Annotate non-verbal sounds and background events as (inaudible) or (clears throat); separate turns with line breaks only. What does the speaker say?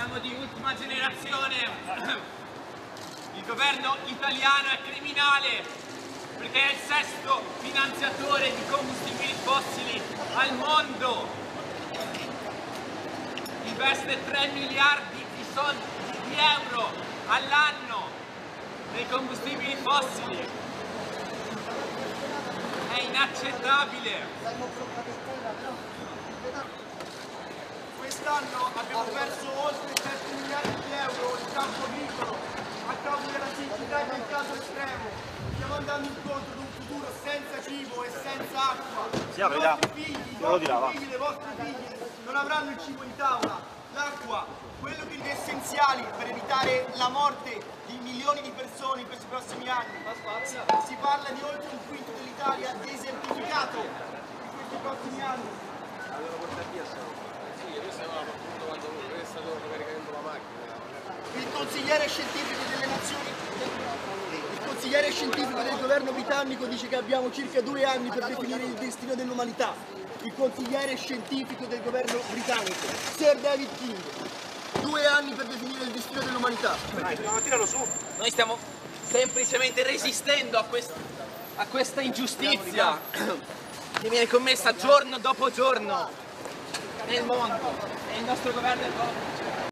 Siamo di ultima generazione. (clears throat) Il governo italiano è criminale perché è il sesto finanziatore di combustibili fossili al mondo. Investe 3 miliardi di, soldi, di euro all'anno nei combustibili fossili. È inaccettabile.
Quest'anno abbiamo perso oltre 7 miliardi di euro in campo agricolo a causa della siccità e del caso estremo. Stiamo andando incontro ad un futuro senza cibo e senza acqua.
Sì,
I vostri figli, i vostri figli, le vostre figlie non avranno il cibo in tavola, l'acqua, quello che è essenziali per evitare la morte di milioni di persone in questi prossimi anni. Si, si parla di oltre un quinto dell'Italia desertificato in questi prossimi anni. Consigliere scientifico delle nazioni il consigliere scientifico del governo britannico dice che abbiamo circa due anni per definire il destino dell'umanità. Il consigliere scientifico del governo britannico, Sir David King. Due anni per definire il destino dell'umanità.
tiralo su.
Noi stiamo semplicemente resistendo a, quest- a questa ingiustizia che viene commessa giorno dopo giorno nel mondo e il nostro governo è complice.